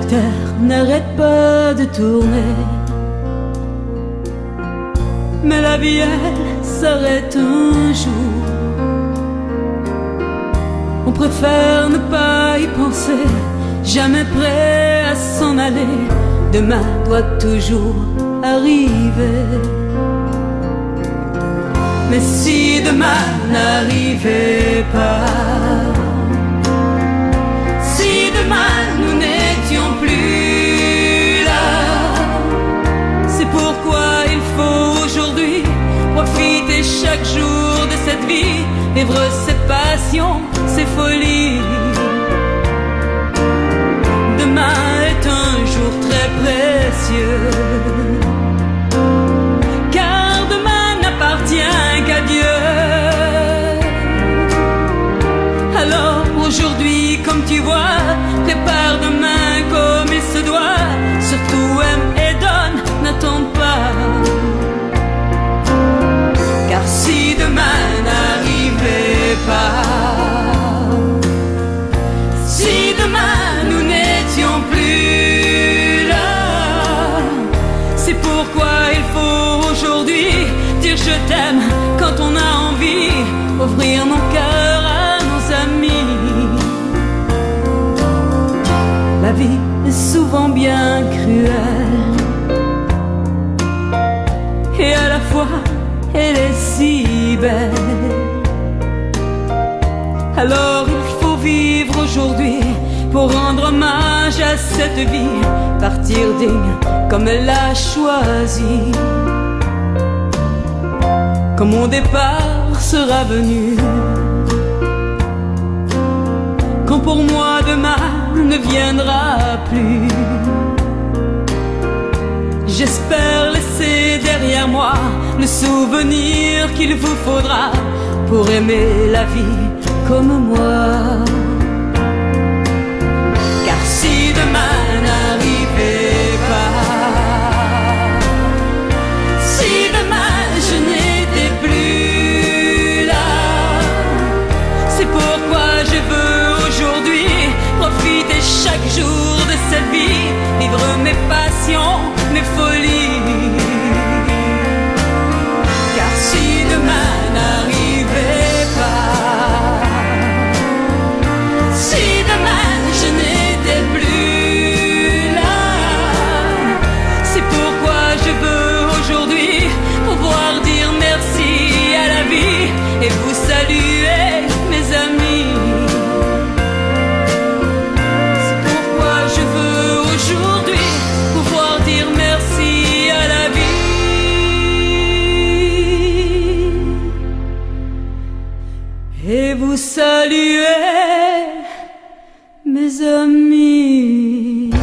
terre n'arrête pas de tourner. Mais la vie, elle, s'arrête un jour. On préfère ne pas y penser, jamais prêt à s'en aller. Demain doit toujours arriver. Mais si demain n'arrivait pas, vie, vivre ses passions, ses folies. Demain est un jour très précieux. Car demain n'appartient qu'à Dieu. Alors aujourd'hui, comme tu vois, prépare demain comme il se doit. Je t'aime quand on a envie, ouvrir nos cœurs à nos amis. La vie est souvent bien cruelle et à la fois elle est si belle. Alors il faut vivre aujourd'hui pour rendre hommage à cette vie, partir digne comme elle l'a choisi. Quand mon départ sera venu, quand pour moi demain ne viendra plus. J'espère laisser derrière moi le souvenir qu'il vous faudra pour aimer la vie comme moi. Passions, mes folies. et vous saluez mes amis.